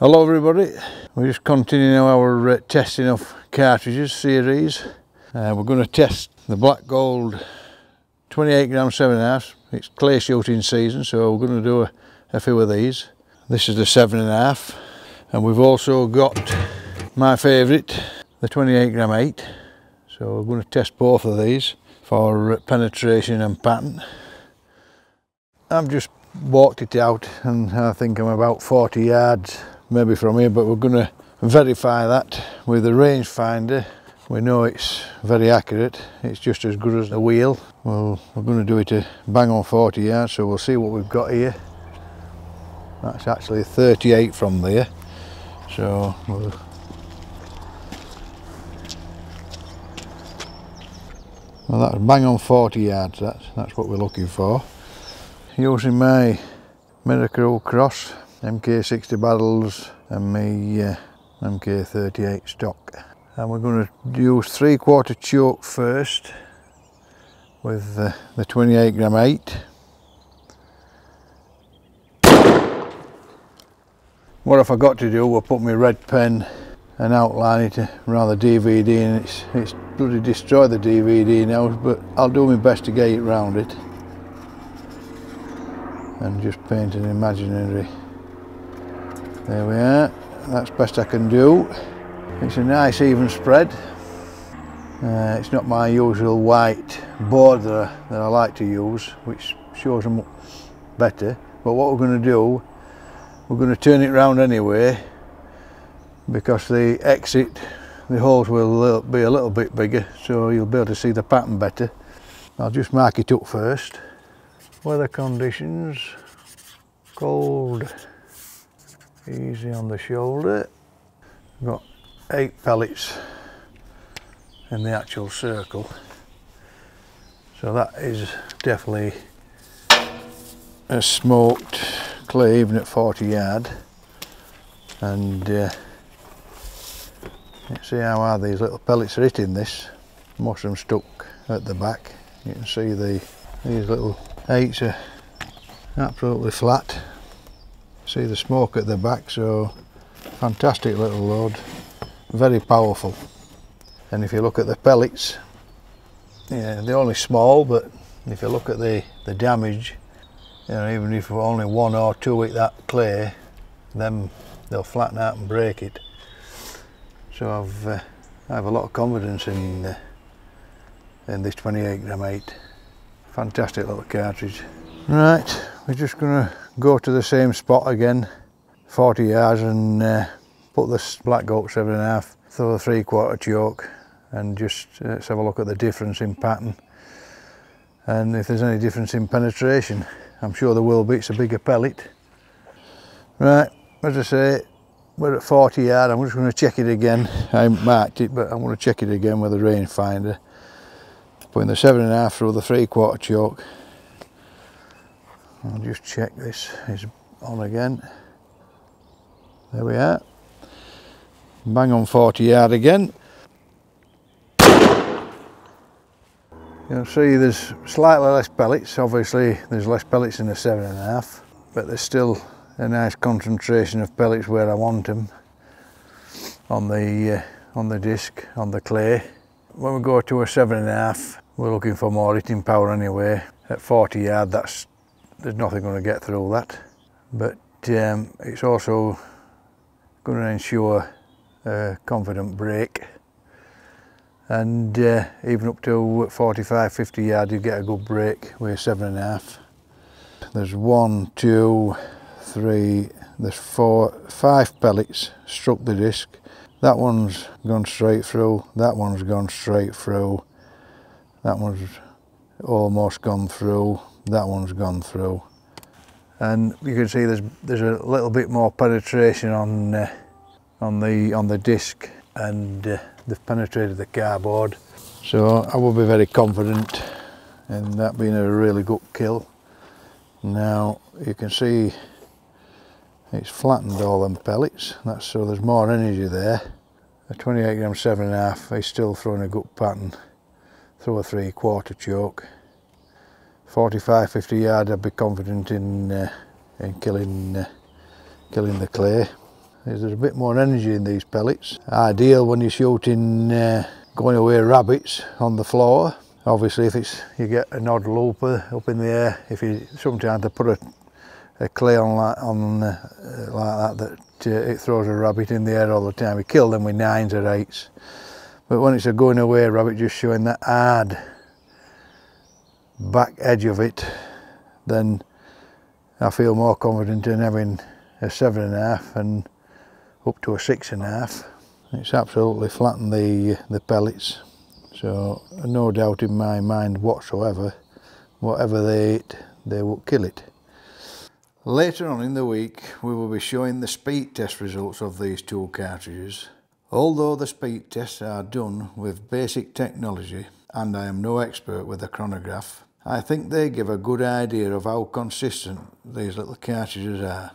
Hello everybody, we're just continuing our uh, testing of cartridges series. Uh, we're going to test the Black Gold 28 gram 7.5. It's clay shooting season so we're going to do a, a few of these. This is the 7.5 and we've also got my favourite, the 28 gram 8. So we're going to test both of these for penetration and pattern. I've just walked it out and I think I'm about 40 yards maybe from here but we're going to verify that with the rangefinder. We know it's very accurate. It's just as good as the wheel. Well we're going to do it a bang on 40 yards so we'll see what we've got here. That's actually 38 from there. So we'll well that's bang on 40 yards. That's that's what we're looking for. Using my Miroku Cross MK60 barrels and my uh, MK38 stock. And we're going to use three quarter choke first with uh, the 28 gram 8 what I forgot to do? Was put my red pen and outline it around the DVD and it's, it's bloody destroyed the DVD now but I'll do my best to get it round it. And just paint an imaginary there we are. That's best I can do. It's a nice even spread. Uh, it's not my usual white board that I, that I like to use which shows them better. But what we're going to do we're going to turn it round anyway because the exit the holes will be a little bit bigger so you'll be able to see the pattern better. I'll just mark it up first. Weather conditions cold easy on the shoulder. We've Got eight pellets in the actual circle. So that is definitely a smoked clay even at 40 yard. And uh, you see how hard these little pellets are hitting this. Most of them stuck at the back. You can see the these little eights are absolutely flat see the smoke at the back so fantastic little load. Very powerful. And if you look at the pellets yeah they're only small but if you look at the the damage you know even if only one or two hit that clay then they'll flatten out and break it. So I've uh, I have a lot of confidence in uh, in this 28 gram 8 fantastic little cartridge. Right we're just gonna go to the same spot again 40 yards and uh, put this black gold seven and a half throw the three quarter choke and just uh, let's have a look at the difference in pattern. And if there's any difference in penetration I'm sure there will be it's a bigger pellet. Right as I say we're at 40 yard I'm just going to check it again. I marked it but I'm going to check it again with a rangefinder. Putting the seven and a half through the three quarter choke I'll just check this is on again. There we are. Bang on 40 yard again. You'll see there's slightly less pellets. Obviously there's less pellets in the seven and a half, but there's still a nice concentration of pellets where I want them on the uh, on the disc, on the clay. When we go to a seven and a half, we're looking for more hitting power anyway. At 40 yard, that's there's nothing going to get through all that. But um, it's also going to ensure a confident break and uh, even up to 45 50 yard you get a good break with seven and a half. There's one two three there's four five pellets struck the disc. That one's gone straight through that one's gone straight through that one's almost gone through that one's gone through. And you can see there's there's a little bit more penetration on uh, on the on the disc and uh, they've penetrated the cardboard. So I will be very confident in that being a really good kill. Now you can see it's flattened all them pellets that's so there's more energy there. A 28 gram seven and a half is still throwing a good pattern through a three quarter choke 45 50 yard I'd be confident in uh, in killing uh, killing the clay there's a bit more energy in these pellets. Ideal when you're shooting uh, going away rabbits on the floor. Obviously if it's you get an odd looper up in the air, if you sometimes to put a, a clay on, like, on uh, like that that uh, it throws a rabbit in the air all the time. We kill them with nines or eights. But when it's a going away rabbit just showing that hard back edge of it, then I feel more confident in having a seven and a half and up to a six and a half. It's absolutely flattened the the pellets, so no doubt in my mind whatsoever, whatever they eat, they will kill it. Later on in the week, we will be showing the speed test results of these two cartridges. Although the speed tests are done with basic technology, and I am no expert with a chronograph, I think they give a good idea of how consistent these little cartridges are.